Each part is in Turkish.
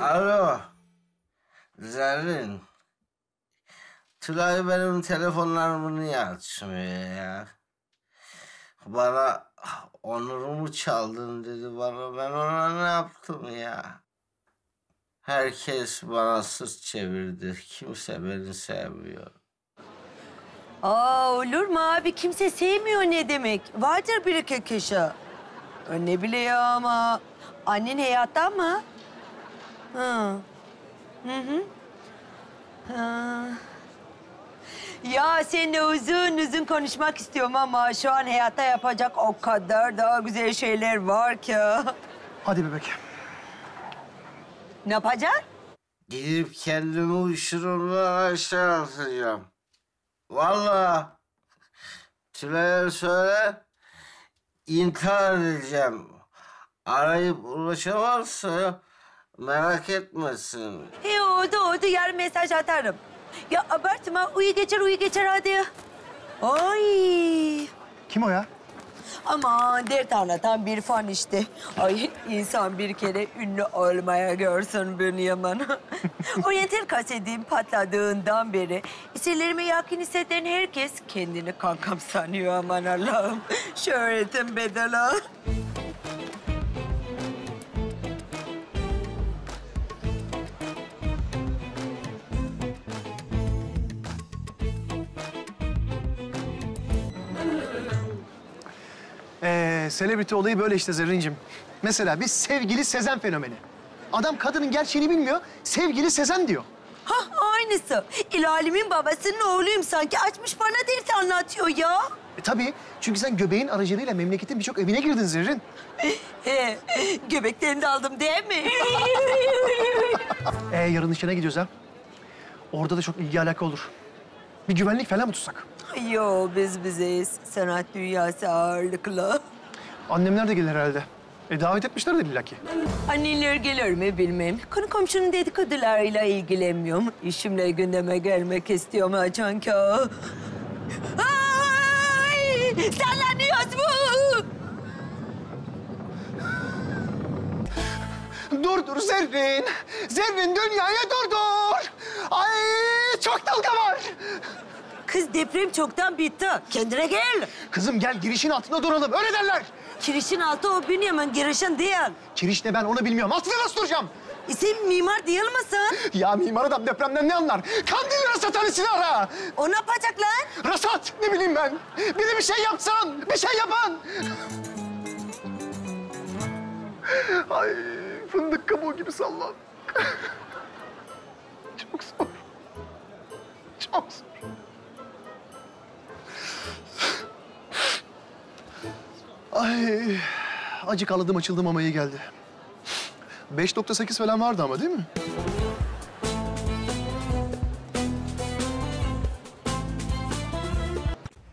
Alo. Zerrin. Tülay benim telefonlarımı niye açmıyor ya? Bana onurumu çaldın dedi bana. Ben ona ne yaptım ya? Herkes bana sırt çevirdi. Kimse beni sevmiyor. Aa olur mu abi? Kimse sevmiyor ne demek? Vardır bir iki. Ö, Ne bileyim ama annen hayatta mı? Hı. Hı hı. Ha. Ya seninle uzun uzun konuşmak istiyorum ama şu an hayatta yapacak o kadar daha güzel şeyler var ki. Hadi bebek. Ne yapacaksın? Gidip kendimi uçurumdan aşağı atacağım. Vallahi. Tülay'a söyle. intihar edeceğim. Arayıp ulaşamazsa merak etmesin. İyi oldu oldu yarın mesaj atarım. Ya abartma uyu geçer uyu geçer hadi. Ay. Kim o ya? Aman dert anlatan bir fan işte. Ay insan bir kere ünlü olmaya görsün Bünyamin. Oryantal kasetim patladığından beri eserlerime yakın hisseden herkes kendini kankam sanıyor aman Allah'ım. Şöhretin bedeli. Celebrity olayı böyle işte Zerrin'cim. Mesela bir sevgili Sezen fenomeni. Adam kadının gerçeğini bilmiyor, sevgili Sezen diyor. Hah aynısı. İlalimin babasının oğluyum sanki. Açmış bana dert anlatıyor ya. E tabii, çünkü sen göbeğin aracılığıyla memleketin birçok evine girdin Zerrin. He, göbeklerini de aldım değil mi? Ee, yarın işine gidiyoruz ha. Orada da çok ilgi alaka olur. Bir güvenlik falan mı tutsak? Yo biz bizeyiz. Sanat dünyası ağırlıklı. Annemler de gelir herhalde. E davet etmişler de illa ki. Anneler gelir mi bilmem. Konu komşunun dedikodularıyla ilgilenmiyorum. İşimle gündeme gelmek istiyorum açan ki. Ay! Sallanıyoruz bu! Dur dur Zerrin. Zerrin dünyaya durdur. Ay çok dalga var. Kız deprem çoktan bitti. Kendine gel. Kızım gel girişin altında duralım. Öyle derler. Kirişin altı o Bünyamin girişin değil. Kiriş ne ben onu bilmiyorum. Altında nasıl duracağım? E sen mimar değil misin? Ya mimar adam depremden ne anlar? Kandil rasathanesini ara. O ne yapacak lan? Rasat ne bileyim ben. Bir de bir şey yapsan, bir şey yapan. Ay fındık kabuğu gibi sallan. Çok zor. Çok zor. Ay acık ağladım açıldım ama iyi geldi. 5.8 falan vardı ama değil mi?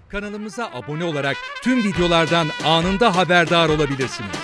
Kanalımıza abone olarak tüm videolardan anında haberdar olabilirsiniz.